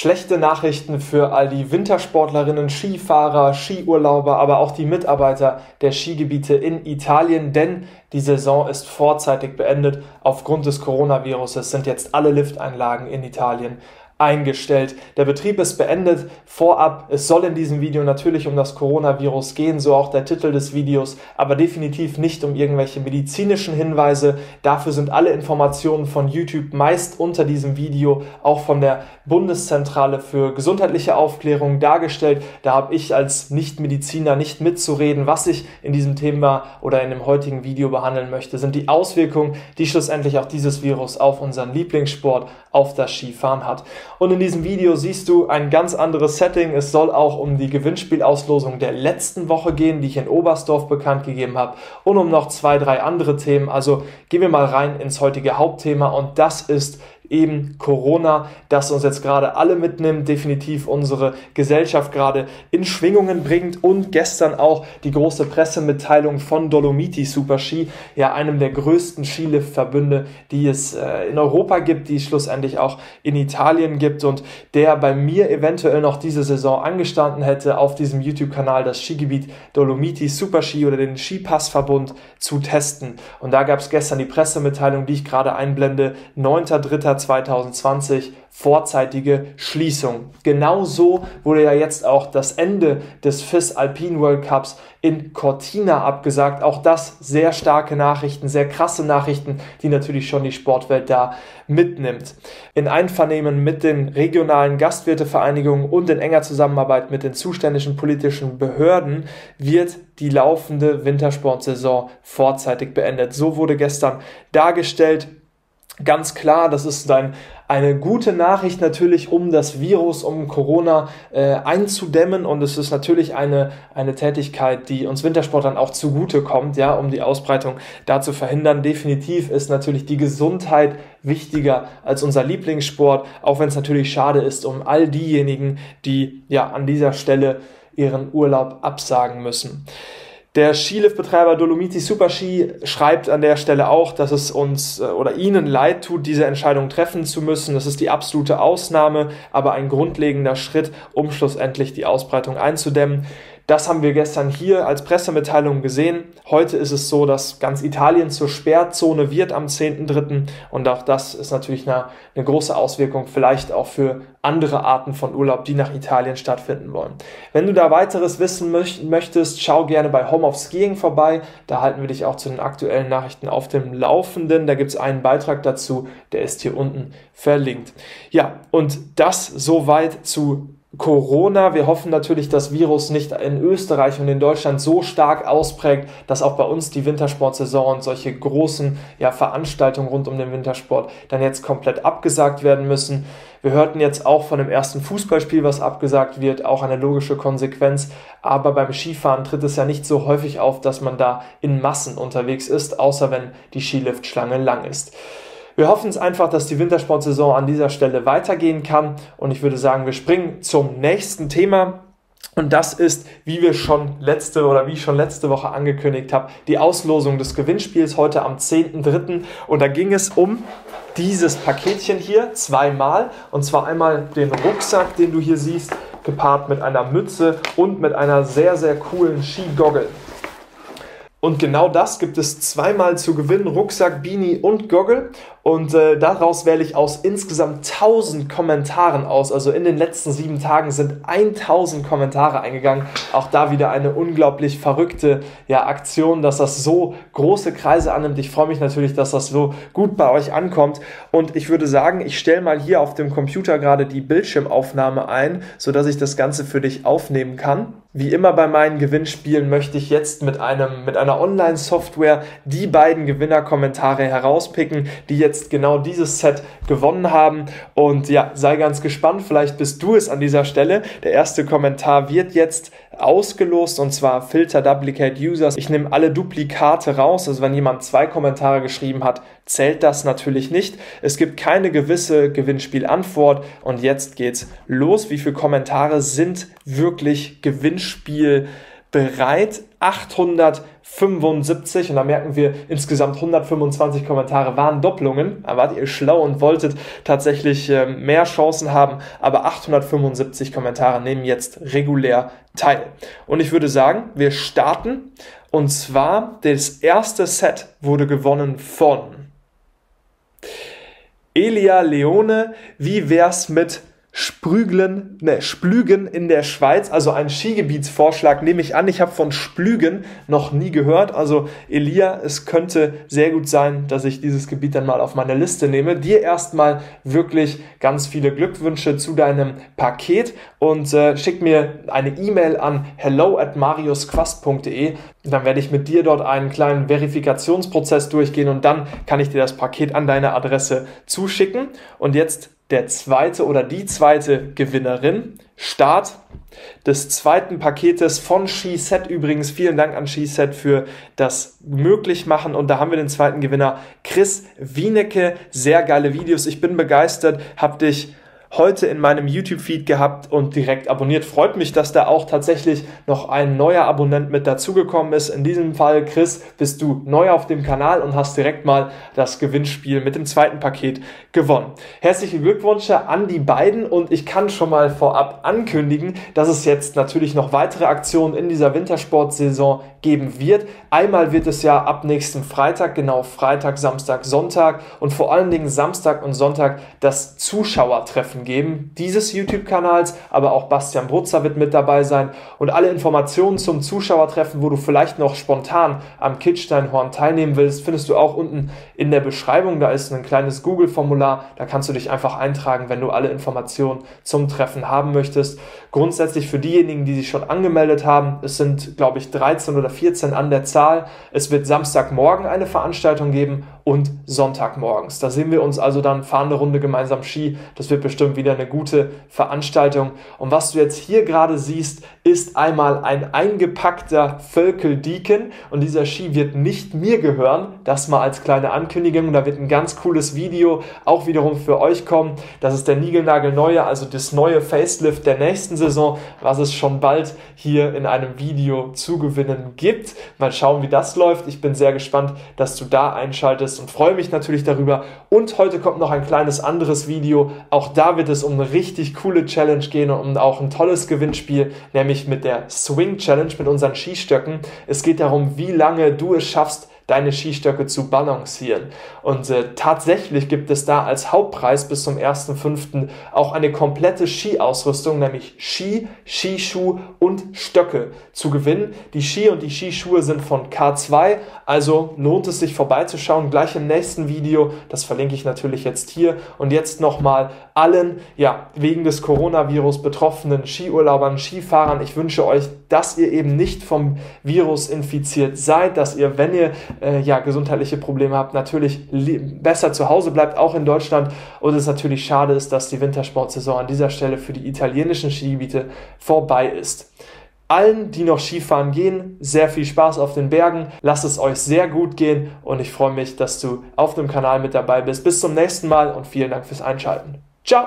Schlechte Nachrichten für all die Wintersportlerinnen, Skifahrer, Skiurlauber, aber auch die Mitarbeiter der Skigebiete in Italien, denn die Saison ist vorzeitig beendet. Aufgrund des Coronavirus sind jetzt alle Lifteinlagen in Italien eingestellt. Der Betrieb ist beendet. Vorab, es soll in diesem Video natürlich um das Coronavirus gehen, so auch der Titel des Videos, aber definitiv nicht um irgendwelche medizinischen Hinweise. Dafür sind alle Informationen von YouTube meist unter diesem Video auch von der Bundeszentrale für gesundheitliche Aufklärung dargestellt. Da habe ich als Nichtmediziner nicht mitzureden. Was ich in diesem Thema oder in dem heutigen Video behandeln möchte, sind die Auswirkungen, die schlussendlich auch dieses Virus auf unseren Lieblingssport, auf das Skifahren hat. Und in diesem Video siehst du ein ganz anderes Setting. Es soll auch um die Gewinnspielauslosung der letzten Woche gehen, die ich in Oberstdorf bekannt gegeben habe und um noch zwei, drei andere Themen. Also gehen wir mal rein ins heutige Hauptthema und das ist eben Corona, das uns jetzt gerade alle mitnimmt, definitiv unsere Gesellschaft gerade in Schwingungen bringt und gestern auch die große Pressemitteilung von Dolomiti Super Ski, ja einem der größten Skiliftverbünde, die es äh, in Europa gibt, die es schlussendlich auch in Italien gibt und der bei mir eventuell noch diese Saison angestanden hätte, auf diesem YouTube-Kanal das Skigebiet Dolomiti Super Ski oder den Skipassverbund zu testen. Und da gab es gestern die Pressemitteilung, die ich gerade einblende, 9.3. 2020 vorzeitige Schließung. Genauso wurde ja jetzt auch das Ende des FIS Alpine World Cups in Cortina abgesagt. Auch das sehr starke Nachrichten, sehr krasse Nachrichten, die natürlich schon die Sportwelt da mitnimmt. In Einvernehmen mit den regionalen Gastwirtevereinigungen und in enger Zusammenarbeit mit den zuständigen politischen Behörden wird die laufende Wintersportsaison vorzeitig beendet. So wurde gestern dargestellt, Ganz klar, das ist ein, eine gute Nachricht natürlich, um das Virus, um Corona äh, einzudämmen. Und es ist natürlich eine, eine Tätigkeit, die uns Wintersportlern auch zugute kommt, ja, um die Ausbreitung da zu verhindern. Definitiv ist natürlich die Gesundheit wichtiger als unser Lieblingssport, auch wenn es natürlich schade ist um all diejenigen, die ja an dieser Stelle ihren Urlaub absagen müssen. Der Skiliftbetreiber Dolomiti Super Ski schreibt an der Stelle auch, dass es uns äh, oder ihnen leid tut, diese Entscheidung treffen zu müssen. Das ist die absolute Ausnahme, aber ein grundlegender Schritt, um schlussendlich die Ausbreitung einzudämmen. Das haben wir gestern hier als Pressemitteilung gesehen. Heute ist es so, dass ganz Italien zur Sperrzone wird am 10.3. Und auch das ist natürlich eine, eine, große Auswirkung, vielleicht auch für andere Arten von Urlaub, die nach Italien stattfinden wollen. Wenn du da weiteres wissen möchtest, schau gerne bei Home of Skiing vorbei. Da halten wir dich auch zu den aktuellen Nachrichten auf dem Laufenden. Da gibt es einen Beitrag dazu, der ist hier unten verlinkt. Ja, und das soweit zu Corona. Wir hoffen natürlich, dass Virus nicht in Österreich und in Deutschland so stark ausprägt, dass auch bei uns die Wintersportsaison und solche großen ja, Veranstaltungen rund um den Wintersport dann jetzt komplett abgesagt werden müssen. Wir hörten jetzt auch von dem ersten Fußballspiel, was abgesagt wird, auch eine logische Konsequenz. Aber beim Skifahren tritt es ja nicht so häufig auf, dass man da in Massen unterwegs ist, außer wenn die Skiliftschlange lang ist. Wir hoffen es einfach, dass die Wintersportsaison an dieser Stelle weitergehen kann. Und ich würde sagen, wir springen zum nächsten Thema. Und das ist, wie wir schon letzte oder wie ich schon letzte Woche angekündigt habe, die Auslosung des Gewinnspiels heute am 10.3. Und da ging es um dieses Paketchen hier zweimal. Und zwar einmal den Rucksack, den du hier siehst, gepaart mit einer Mütze und mit einer sehr, sehr coolen Skigoggle. Und genau das gibt es zweimal zu gewinnen, Rucksack, Beanie und Goggle. Und äh, daraus wähle ich aus insgesamt 1000 Kommentaren aus. Also in den letzten sieben Tagen sind 1000 Kommentare eingegangen. Auch da wieder eine unglaublich verrückte ja, Aktion, dass das so große Kreise annimmt. Ich freue mich natürlich, dass das so gut bei euch ankommt. Und ich würde sagen, ich stelle mal hier auf dem Computer gerade die Bildschirmaufnahme ein, sodass ich das Ganze für dich aufnehmen kann. Wie immer bei meinen Gewinnspielen möchte ich jetzt mit, einem, mit einer Online-Software die beiden Gewinnerkommentare herauspicken, die jetzt genau dieses Set gewonnen haben. Und ja, sei ganz gespannt, vielleicht bist du es an dieser Stelle. Der erste Kommentar wird jetzt ausgelost und zwar Filter Duplicate Users. Ich nehme alle Duplikate raus, also wenn jemand zwei Kommentare geschrieben hat, zählt das natürlich nicht. Es gibt keine gewisse Gewinnspielantwort und jetzt geht's los. Wie viele Kommentare sind wirklich Gewinnspiel bereit? 800 75 und da merken wir insgesamt 125 Kommentare waren Doppelungen. Da wart ihr schlau und wolltet tatsächlich äh, mehr Chancen haben, aber 875 Kommentare nehmen jetzt regulär teil. Und ich würde sagen, wir starten und zwar das erste Set wurde gewonnen von Elia Leone. Wie wär's mit Sprüglen, ne, Splügen in der Schweiz, also ein Skigebietsvorschlag nehme ich an. Ich habe von Splügen noch nie gehört. Also Elia, es könnte sehr gut sein, dass ich dieses Gebiet dann mal auf meine Liste nehme. Dir erstmal wirklich ganz viele Glückwünsche zu deinem Paket und äh, schick mir eine E-Mail an hello at mariusquast.de. Dann werde ich mit dir dort einen kleinen Verifikationsprozess durchgehen und dann kann ich dir das Paket an deine Adresse zuschicken. Und jetzt der zweite oder die zweite Gewinnerin. Start des zweiten Paketes von SheSet übrigens. Vielen Dank an SheSet für das möglich machen. Und da haben wir den zweiten Gewinner, Chris Wienecke. Sehr geile Videos. Ich bin begeistert. Hab dich heute in meinem YouTube-Feed gehabt und direkt abonniert. Freut mich, dass da auch tatsächlich noch ein neuer Abonnent mit dazugekommen ist. In diesem Fall, Chris, bist du neu auf dem Kanal und hast direkt mal das Gewinnspiel mit dem zweiten Paket gewonnen. Herzliche Glückwünsche an die beiden und ich kann schon mal vorab ankündigen, dass es jetzt natürlich noch weitere Aktionen in dieser Wintersportsaison geben wird. Einmal wird es ja ab nächsten Freitag, genau Freitag, Samstag, Sonntag und vor allen Dingen Samstag und Sonntag das Zuschauertreffen Treffen geben, dieses YouTube-Kanals, aber auch Bastian Brutzer wird mit dabei sein und alle Informationen zum Zuschauertreffen, wo du vielleicht noch spontan am Kitzsteinhorn teilnehmen willst, findest du auch unten in der Beschreibung. Da ist ein kleines Google-Formular, da kannst du dich einfach eintragen, wenn du alle Informationen zum Treffen haben möchtest. Grundsätzlich für diejenigen, die sich schon angemeldet haben, es sind, glaube ich, 13 oder 14 an der Zahl. Es wird Samstagmorgen eine Veranstaltung geben und Sonntagmorgens. Da sehen wir uns also dann, fahren eine Runde gemeinsam Ski. Das wird bestimmt wieder eine gute Veranstaltung. Und was du jetzt hier gerade siehst, ist einmal ein eingepackter Völkel Deacon und dieser Ski wird nicht mir gehören. Das mal als kleine Ankündigung. Da wird ein ganz cooles Video auch wiederum für euch kommen. Das ist der Nigelnagel neue, also das neue Facelift der nächsten Saison, was es schon bald hier in einem Video zu gewinnen gibt. Mal schauen, wie das läuft. Ich bin sehr gespannt, dass du da einschaltest und freue mich natürlich darüber. Und heute kommt noch ein kleines anderes Video. Auch da wird es um eine richtig coole Challenge gehen und auch ein tolles Gewinnspiel, nämlich mit der Swing Challenge mit unseren Skistöcken. Es geht darum, wie lange du es schaffst, deine Skistöcke zu balancieren. Und äh, tatsächlich gibt es da als Hauptpreis bis zum 1.5. auch eine komplette Skiausrüstung, nämlich Ski, Skischuh und Stöcke zu gewinnen. Die Ski und die Skischuhe sind von K2, also lohnt es sich vorbeizuschauen, gleich im nächsten Video. Das verlinke ich natürlich jetzt hier. Und jetzt nochmal allen, ja, wegen des Coronavirus betroffenen Skiurlaubern, Skifahrern. Ich wünsche euch, dass ihr eben nicht vom Virus infiziert seid, dass ihr, wenn ihr äh, ja, gesundheitliche Probleme habt, natürlich besser zu Hause bleibt, auch in Deutschland. Und es natürlich schade ist, dass die Wintersportsaison an dieser Stelle für die italienischen Skigebiete vorbei ist. Allen, die noch Skifahren gehen, sehr viel Spaß auf den Bergen. Lasst es euch sehr gut gehen und ich freue mich, dass du auf dem Kanal mit dabei bist. Bis zum nächsten Mal und vielen Dank fürs Einschalten. Ciao!